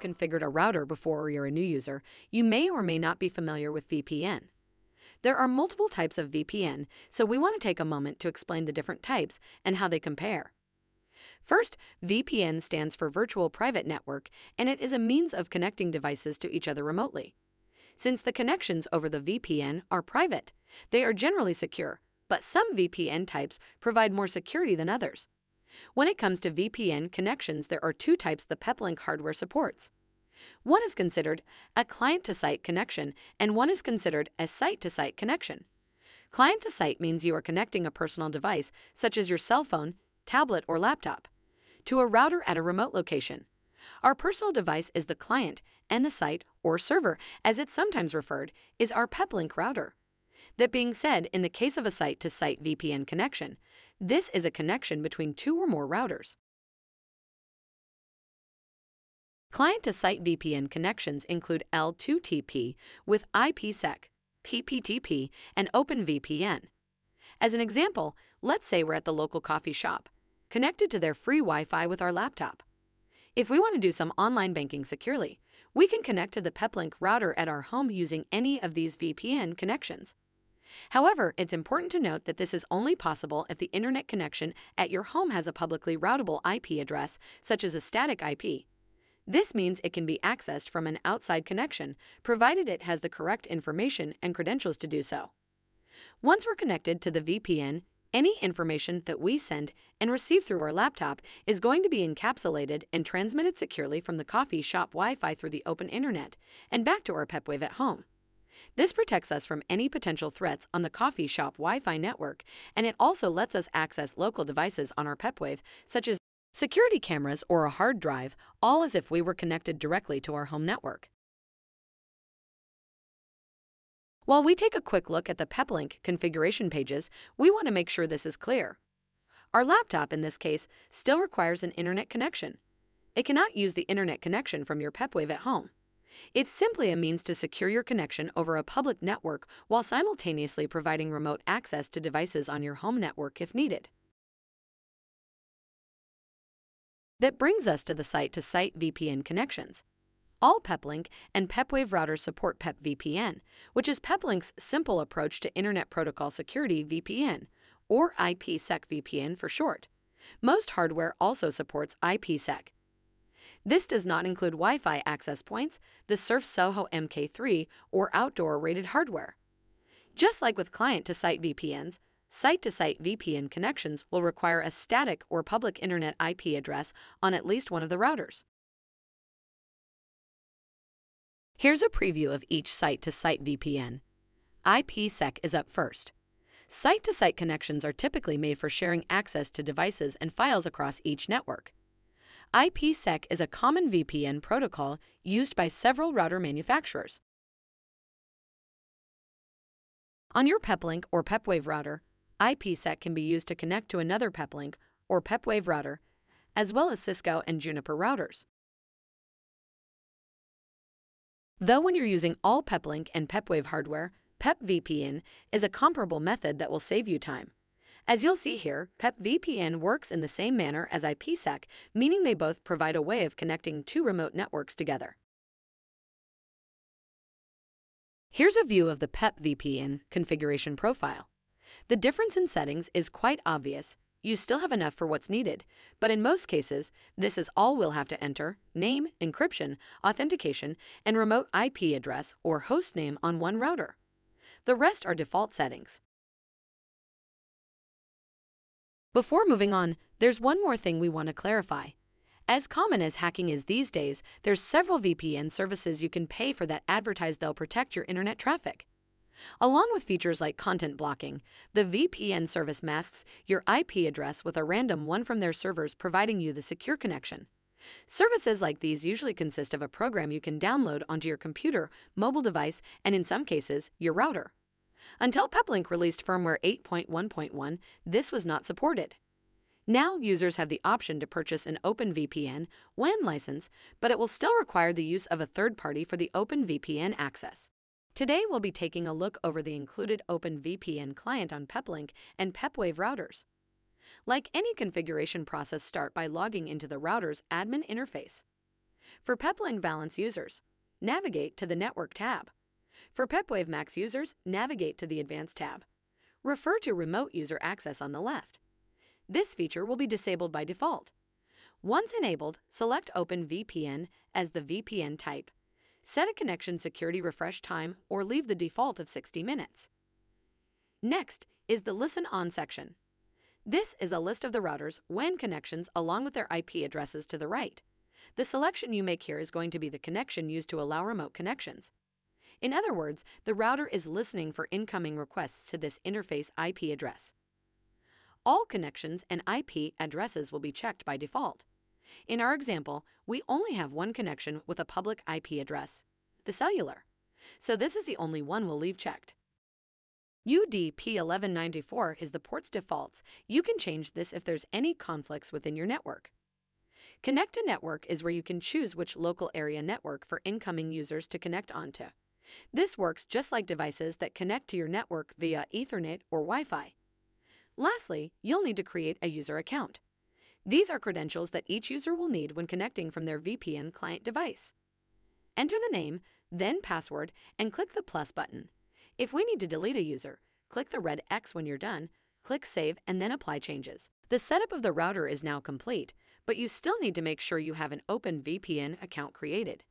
configured a router before or you're a new user, you may or may not be familiar with VPN. There are multiple types of VPN, so we want to take a moment to explain the different types and how they compare. First, VPN stands for Virtual Private Network, and it is a means of connecting devices to each other remotely. Since the connections over the VPN are private, they are generally secure, but some VPN types provide more security than others. When it comes to VPN connections, there are two types the Peplink hardware supports. One is considered a client to site connection, and one is considered a site to site connection. Client to site means you are connecting a personal device, such as your cell phone, tablet, or laptop, to a router at a remote location. Our personal device is the client, and the site, or server, as it's sometimes referred, is our Peplink router. That being said, in the case of a site to site VPN connection, this is a connection between two or more routers. Client to site VPN connections include L2TP with IPsec, PPTP, and OpenVPN. As an example, let's say we're at the local coffee shop, connected to their free Wi Fi with our laptop. If we want to do some online banking securely, we can connect to the Peplink router at our home using any of these VPN connections. However, it's important to note that this is only possible if the internet connection at your home has a publicly routable IP address, such as a static IP. This means it can be accessed from an outside connection, provided it has the correct information and credentials to do so. Once we're connected to the VPN, any information that we send and receive through our laptop is going to be encapsulated and transmitted securely from the coffee shop Wi Fi through the open internet and back to our PepWave at home. This protects us from any potential threats on the coffee shop Wi Fi network, and it also lets us access local devices on our PepWave, such as security cameras or a hard drive, all as if we were connected directly to our home network. While we take a quick look at the Peplink configuration pages, we want to make sure this is clear. Our laptop, in this case, still requires an internet connection. It cannot use the internet connection from your PepWave at home. It's simply a means to secure your connection over a public network while simultaneously providing remote access to devices on your home network if needed. That brings us to the site to site VPN connections. All Peplink and Pepwave routers support PepVPN, which is Peplink's simple approach to Internet Protocol Security VPN, or IPsec VPN for short. Most hardware also supports IPsec. This does not include Wi Fi access points, the Surf Soho MK3, or outdoor rated hardware. Just like with client to site VPNs, site to site VPN connections will require a static or public Internet IP address on at least one of the routers. Here's a preview of each site to site VPN. IPsec is up first. Site to site connections are typically made for sharing access to devices and files across each network. IPsec is a common VPN protocol used by several router manufacturers. On your Peplink or Pepwave router, IPsec can be used to connect to another Peplink or Pepwave router, as well as Cisco and Juniper routers. Though when you're using all Peplink and Pepwave hardware, PepVPN is a comparable method that will save you time. As you'll see here, PepVPN works in the same manner as IPsec, meaning they both provide a way of connecting two remote networks together. Here's a view of the PepVPN configuration profile. The difference in settings is quite obvious, you still have enough for what's needed, but in most cases, this is all we'll have to enter name, encryption, authentication, and remote IP address or host name on one router. The rest are default settings. Before moving on, there's one more thing we want to clarify. As common as hacking is these days, there's several VPN services you can pay for that advertise they'll protect your internet traffic. Along with features like content blocking, the VPN service masks your IP address with a random one from their servers, providing you the secure connection. Services like these usually consist of a program you can download onto your computer, mobile device, and in some cases, your router. Until Peplink released firmware 8.1.1, this was not supported. Now, users have the option to purchase an OpenVPN WAN license, but it will still require the use of a third party for the OpenVPN access. Today, we'll be taking a look over the included OpenVPN client on Peplink and Pepwave routers. Like any configuration process, start by logging into the router's admin interface. For Peplink Balance users, navigate to the Network tab. For PepWave Max users, navigate to the Advanced tab. Refer to Remote User Access on the left. This feature will be disabled by default. Once enabled, select Open VPN as the VPN type. Set a connection security refresh time or leave the default of 60 minutes. Next is the Listen On section. This is a list of the router's WAN connections along with their IP addresses to the right. The selection you make here is going to be the connection used to allow remote connections. In other words, the router is listening for incoming requests to this interface IP address. All connections and IP addresses will be checked by default. In our example, we only have one connection with a public IP address, the cellular. So this is the only one we'll leave checked. UDP1194 is the port's defaults. You can change this if there's any conflicts within your network. Connect to Network is where you can choose which local area network for incoming users to connect onto. This works just like devices that connect to your network via Ethernet or Wi-Fi. Lastly, you'll need to create a user account. These are credentials that each user will need when connecting from their VPN client device. Enter the name, then password, and click the plus button. If we need to delete a user, click the red X when you're done, click Save, and then apply changes. The setup of the router is now complete, but you still need to make sure you have an open VPN account created.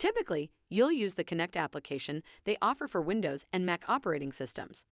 Typically, you'll use the Connect application they offer for Windows and Mac operating systems.